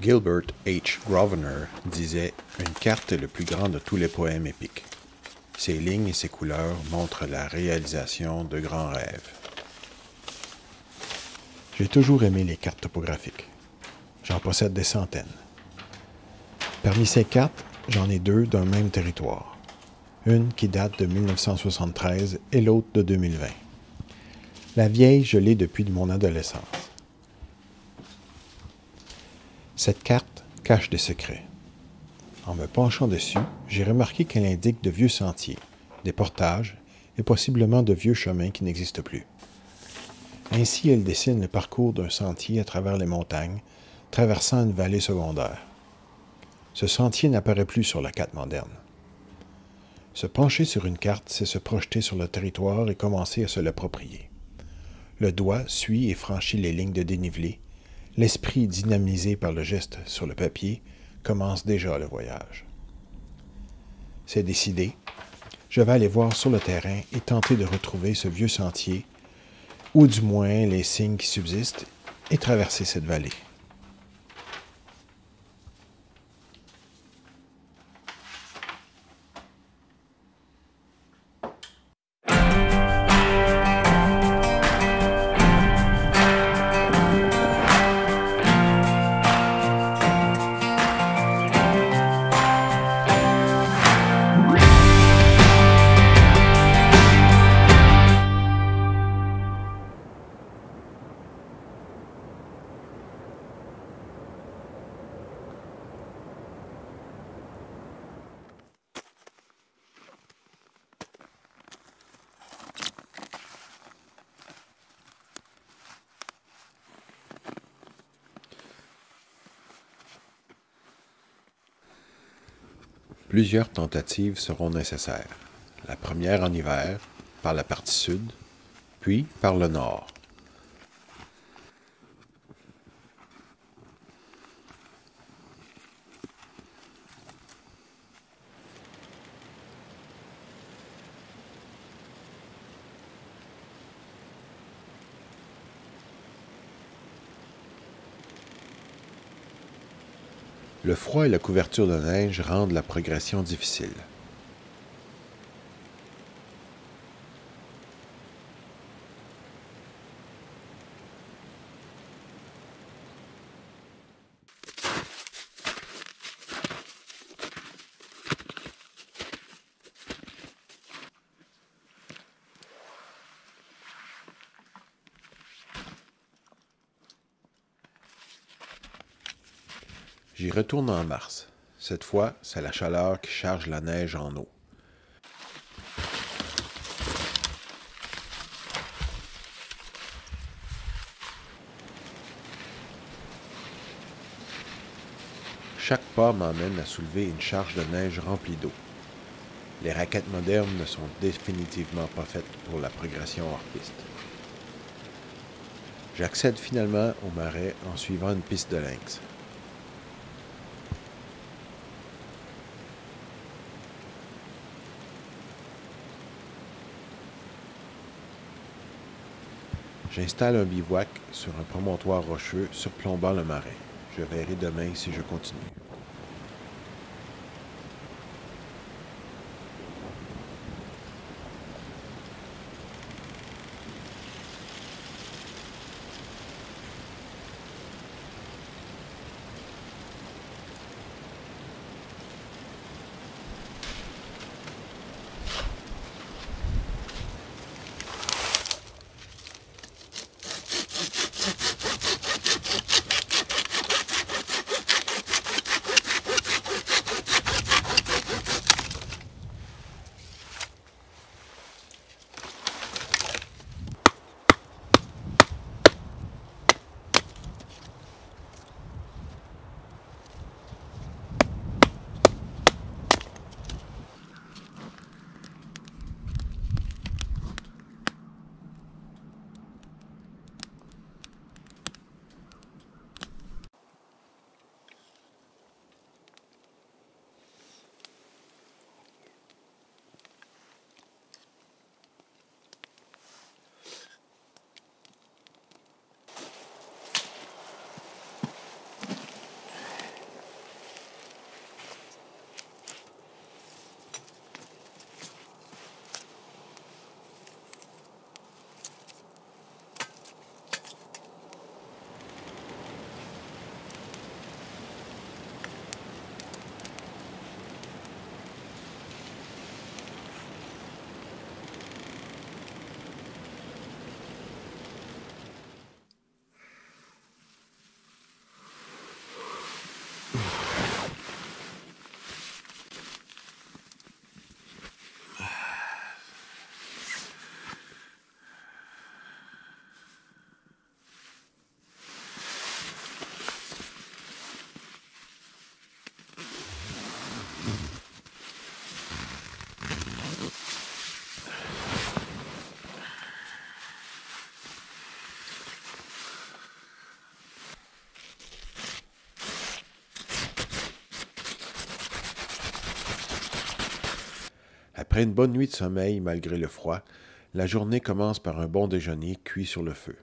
Gilbert H. Grosvenor disait Une carte est le plus grand de tous les poèmes épiques. Ses lignes et ses couleurs montrent la réalisation de grands rêves. J'ai toujours aimé les cartes topographiques. J'en possède des centaines. Parmi ces cartes, j'en ai deux d'un même territoire. Une qui date de 1973 et l'autre de 2020. La vieille, je l'ai depuis mon adolescence. Cette carte cache des secrets. En me penchant dessus, j'ai remarqué qu'elle indique de vieux sentiers, des portages et possiblement de vieux chemins qui n'existent plus. Ainsi, elle dessine le parcours d'un sentier à travers les montagnes, traversant une vallée secondaire. Ce sentier n'apparaît plus sur la carte moderne. Se pencher sur une carte, c'est se projeter sur le territoire et commencer à se l'approprier. Le doigt suit et franchit les lignes de dénivelé, L'esprit dynamisé par le geste sur le papier commence déjà le voyage. C'est décidé. Je vais aller voir sur le terrain et tenter de retrouver ce vieux sentier, ou du moins les signes qui subsistent, et traverser cette vallée. Plusieurs tentatives seront nécessaires. La première en hiver, par la partie sud, puis par le nord. Le froid et la couverture de neige rendent la progression difficile. Retourne en mars. Cette fois, c'est la chaleur qui charge la neige en eau. Chaque pas m'emmène à soulever une charge de neige remplie d'eau. Les raquettes modernes ne sont définitivement pas faites pour la progression hors piste. J'accède finalement au marais en suivant une piste de lynx. J'installe un bivouac sur un promontoire rocheux surplombant le marais. Je verrai demain si je continue. Après une bonne nuit de sommeil malgré le froid, la journée commence par un bon déjeuner cuit sur le feu.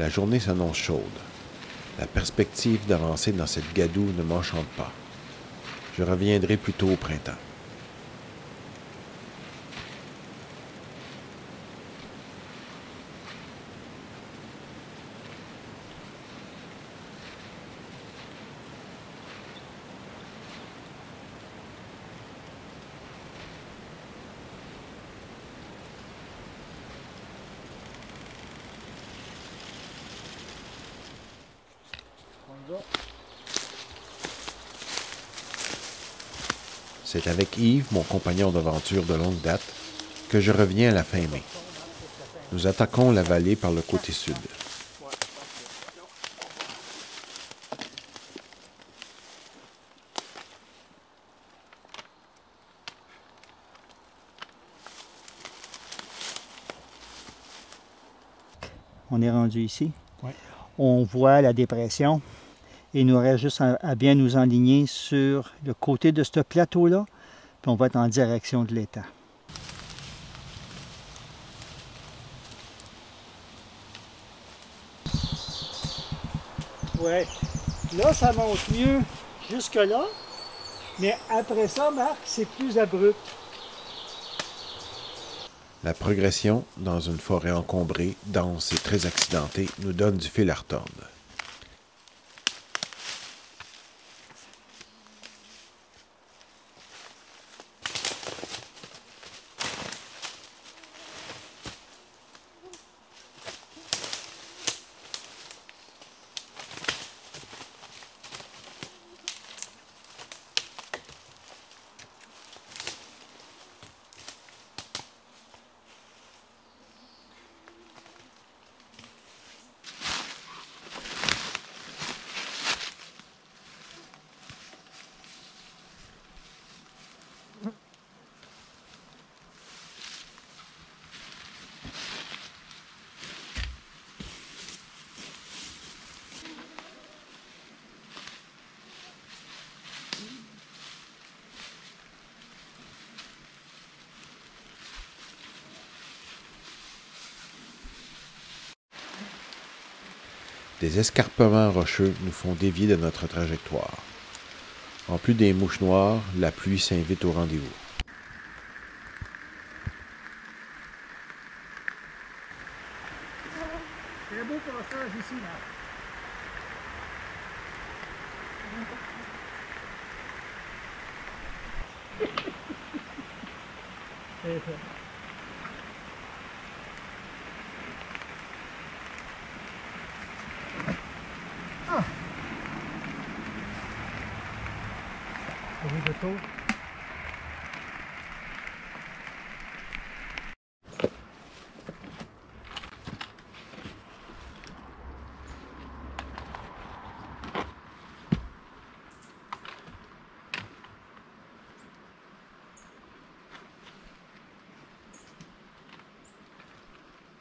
La journée s'annonce chaude. La perspective d'avancer dans cette gadoue ne m'enchante pas. Je reviendrai plus tôt au printemps. C'est avec Yves, mon compagnon d'aventure de longue date, que je reviens à la fin mai. Nous attaquons la vallée par le côté sud. On est rendu ici. On voit la dépression. Il nous reste juste à, à bien nous enligner sur le côté de ce plateau-là. Puis on va être en direction de l'étang. Ouais. Là, ça monte mieux jusque-là. Mais après ça, Marc, c'est plus abrupt. La progression, dans une forêt encombrée, dense et très accidentée, nous donne du fil à retordre. Des escarpements rocheux nous font dévier de notre trajectoire. En plus des mouches noires, la pluie s'invite au rendez-vous.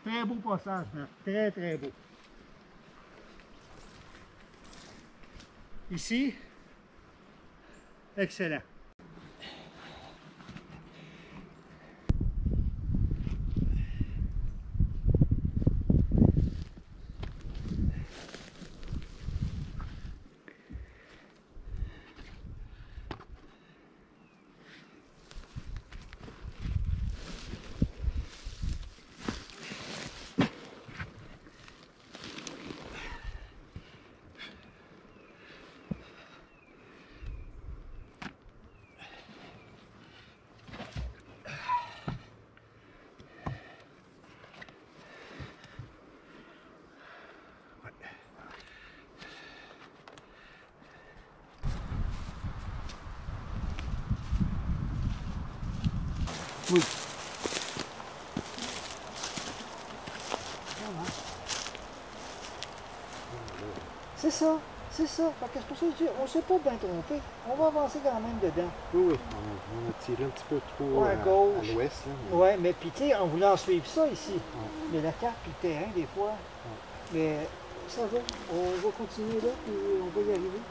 Très beau passage, Marc. Très, très beau. Ici, excellent. Oui. C'est ça, c'est ça. Que c'est pour ça que je dis, on ne s'est pas bien trompé. On va avancer quand même dedans. Oui, oui. On, on a tiré un petit peu trop Ouais, à, à gauche. à l'ouest. là, mais- Ouais, mais puis tu sais, en voulant suivre ça ici, mais la carte puis le terrain des fois. Mais ça va, on va continuer là, puis on va y arriver.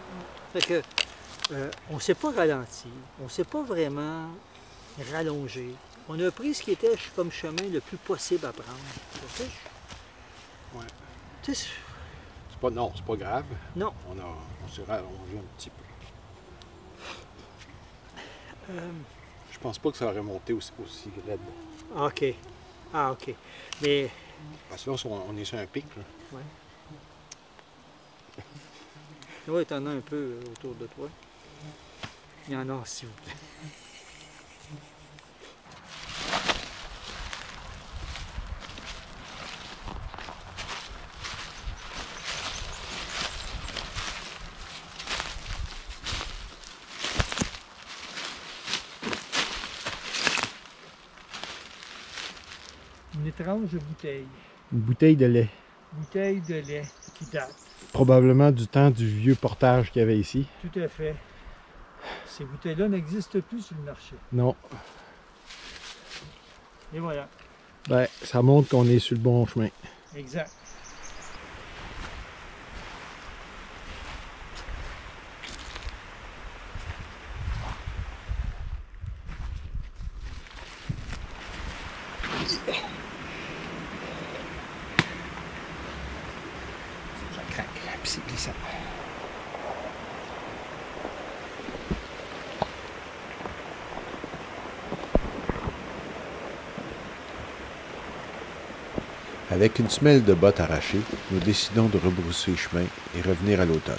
Fait que, euh, on ne s'est pas ralenti, on ne s'est pas vraiment rallongé. On a pris ce qui était comme chemin le plus possible à prendre. Tu sais, Ouais. tu sais, C'est pas, non, c'est pas grave. non. On, a, on s'est rallongé un petit peu. Euh, Je pense pas que ça aurait monté aussi, aussi raide. OK. Ah, OK. Mais, Parce que là, on, est sur un pic. là. oui, t'en as un peu euh, autour de toi. Il y en a, s'il vous plaît. Bouteille. Une bouteille de lait. Bouteille de lait qui date. Probablement du temps du vieux portage qu'il y avait ici. Tout à fait. Ces bouteilles-là n'existent plus sur le marché. Non. Et voilà. Ben, ça montre qu'on est sur le bon chemin. Exact. Avec une semelle de bottes arrachée, nous décidons de rebrousser chemin et revenir à l'automne.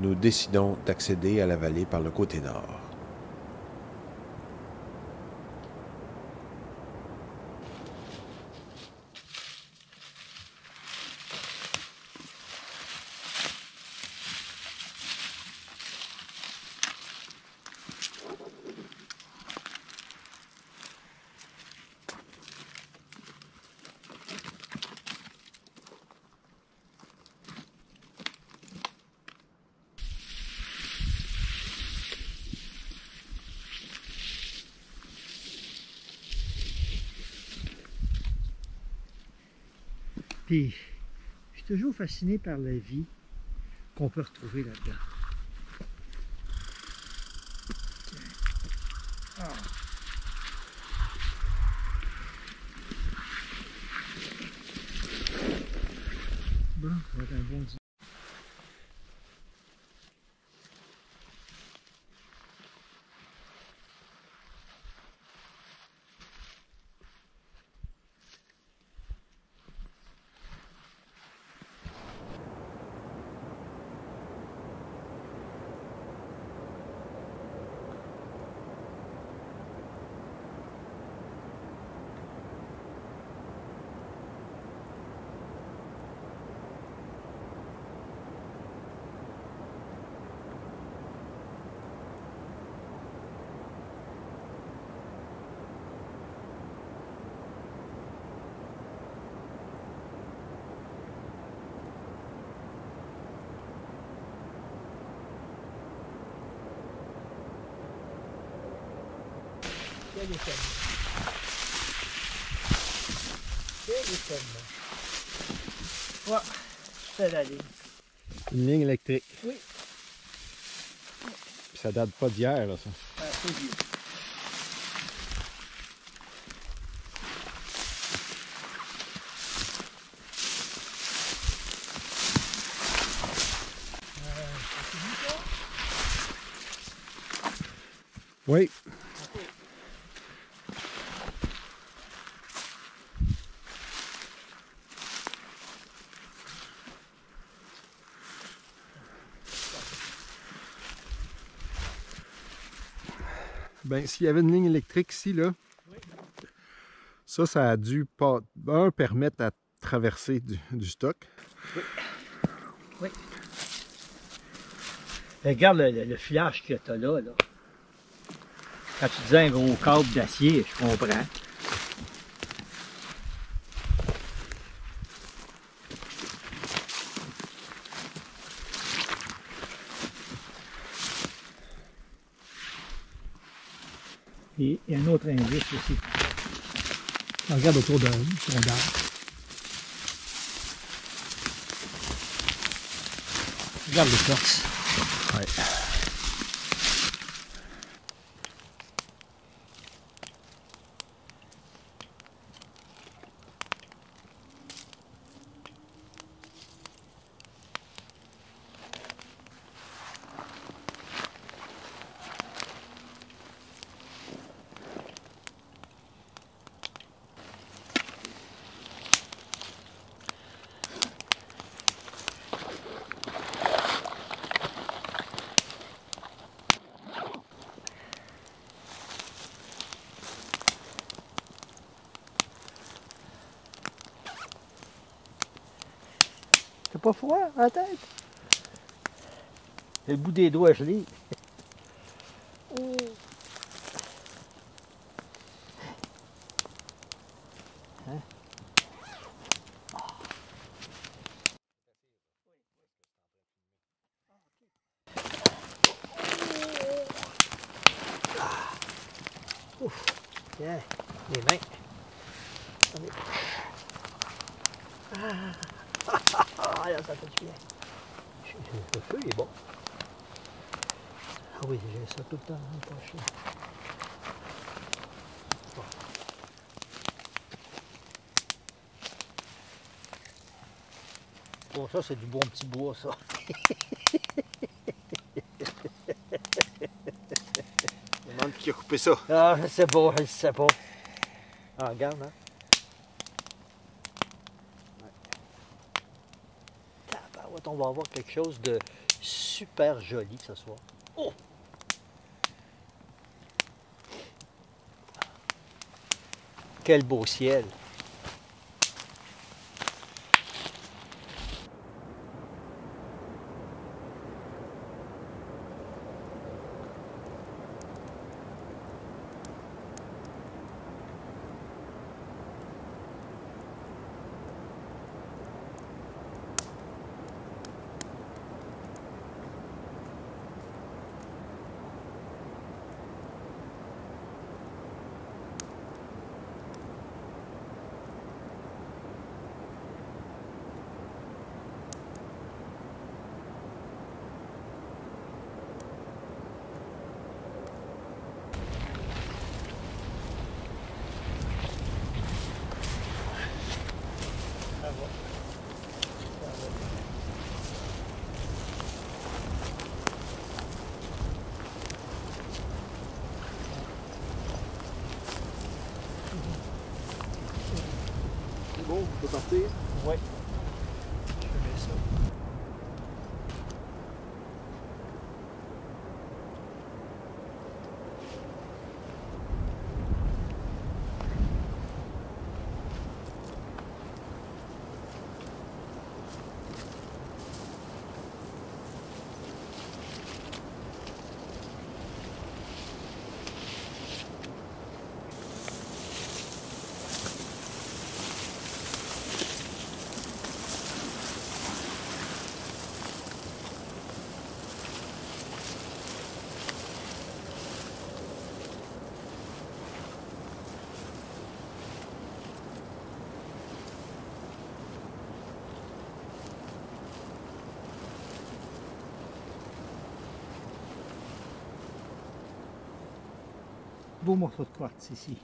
Nous décidons d'accéder à la vallée par le côté nord. Puis, je suis toujours fasciné par la vie qu'on peut retrouver là-dedans. Ah. Bon, va être un bon c'est la ligne. Une ligne électrique. Oui. Puis ça date pas d'hier, là, ça. Ah, c'est vieux. Oui. Ben, s'il y avait une ligne électrique ici, là, Ça, ça a dû pas, un, permettre à traverser du, stock. Oui. Oui. Regarde le, le, le filage que tu as là, là. Quand tu disais un gros câble d'acier, je comprends. Et un autre indice aussi. On regarde autour de arbre. Regarde l'écorce. Ouais. Pas froid à la tête? Le bout des doigts gelé. Hein? Ah. Ouf. Tiens, les mains. Attendez. Ah, là, ça fait du bien. Le feu il est bon. Ah oui, j'ai ça tout le temps dans le poche. Bon. Bon, ça, c'est du bon petit bois, ça. Me demande qui a coupé ça. Ah, je sais pas, je sais pas. Ah, regarde, hein. On va avoir quelque chose de super joli ce soir. Oh! Quel beau ciel! Partir. Ouais. Beau morceau de quartz ici.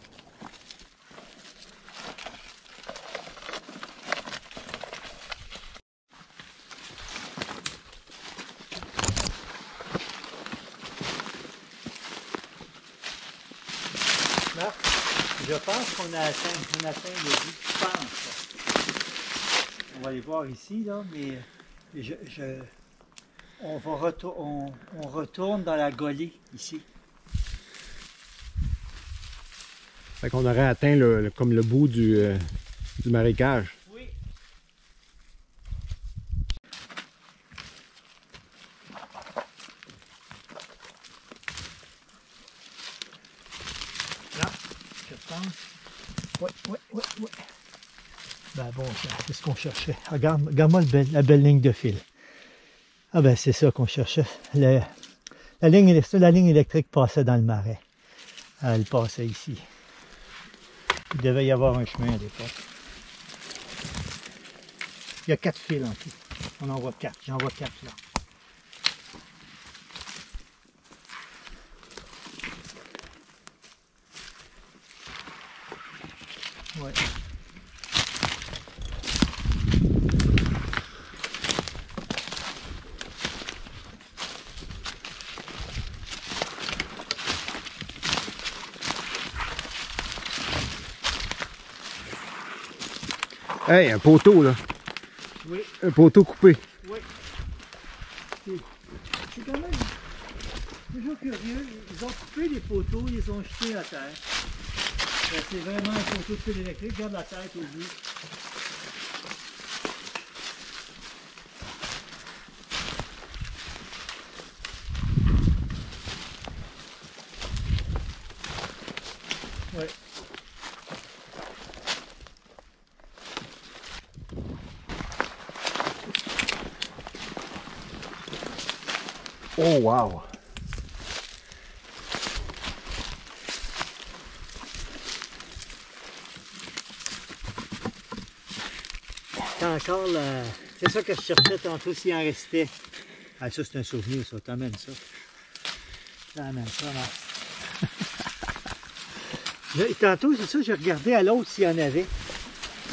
Je pense qu'on a atteint, on a atteint le but. Je pense. On va aller voir ici, là, mais je, je- on, va retour- on, on retourne dans la golée ici. Fait qu'on aurait atteint le, comme le bout du, euh, du marécage. Oui. Là, je pense. Oui, oui, oui, oui. Ben bon, c'est ce qu'on cherchait. Regarde, regarde-moi la belle ligne de fil. Ah ben c'est ça qu'on cherchait. La, ligne, la ligne électrique passait dans le marais. Elle passait ici. Il devait y avoir un chemin à l'époque. Il y a quatre fils en tout. On en voit quatre. J'en vois quatre là. Ouais. Hey, un poteau là. Oui, Un poteau coupé. oui. C'est quand même toujours curieux. Ils ont coupé les poteaux, ils les ont jetés à terre. Ben, C'est vraiment un poteau de fil électrique. Regarde la tête au bout. Wow. C'est encore la... C'est ça que je cherchais tantôt s'il en restait. Ah, ça, c'est un souvenir, ça. T'amènes ça. T'amènes ça, là. Je- tantôt, c'est ça, j'ai regardé à l'autre s'il y en avait.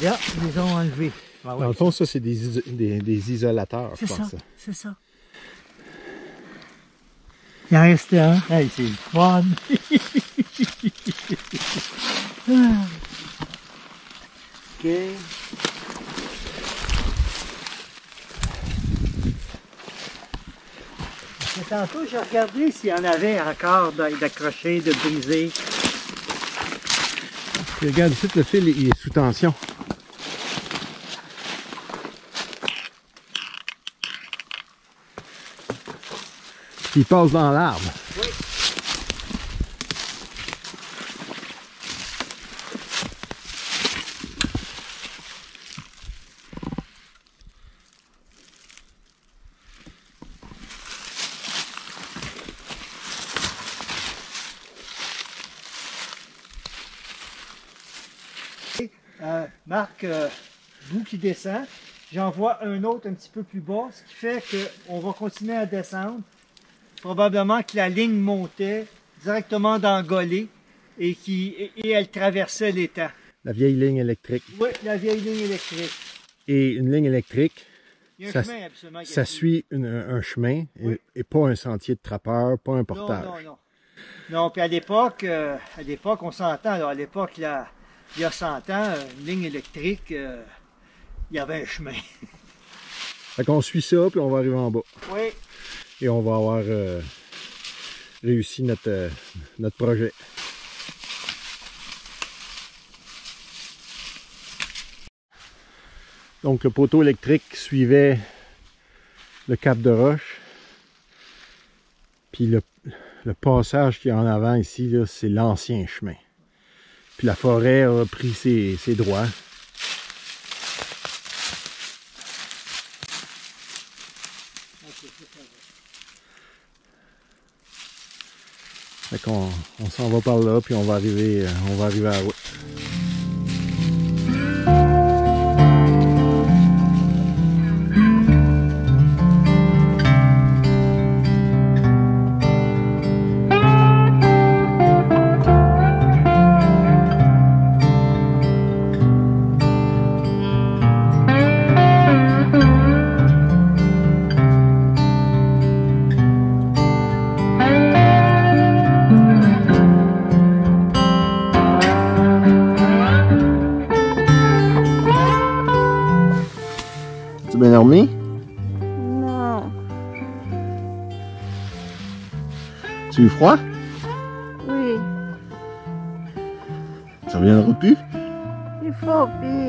Là, ils les ont enlevés. Ah ouais. Dans le fond, ça, c'est des, des, des isolateurs, je C'est pense. ça, c'est ça. Il en restait un. Hey, c'est fun. Ah. OK. Tantôt, j'ai regardé s'il y en avait encore d'a- d'accrochés, de brisés. Regarde ici, le fil il est sous tension. Il passe dans l'arbre. Oui. Euh, Marc, euh, bout qui descend. J'en vois un autre un petit peu plus bas, ce qui fait qu'on va continuer à descendre. Probablement que la ligne montait directement dans Golé et, qui, et, elle traversait l'étang. La vieille ligne électrique. Oui, la vieille ligne électrique. Et une ligne électrique, Il y a un Ça- chemin absolument. ça suit une- un chemin et, Oui. et pas un sentier de trappeur, pas un Non, portage. non, non. Non, puis à l'époque, euh, à l'époque, on s'entend, à l'époque, il y a 100 ans, euh, une ligne électrique, euh, il y avait un chemin. Fait qu'on suit ça, puis on va arriver en bas. Oui, Et on va avoir euh, réussi notre, euh, notre projet. Donc le poteau électrique suivait le cap de roche. Puis le, passage qui est en avant ici, c'est l'ancien chemin. Puis la forêt a pris ses droits. Qu'on on s'en va par là, puis on va arriver, euh, on va arriver à la route. Froid? oui, Ça reviendra plus? Il faut plus.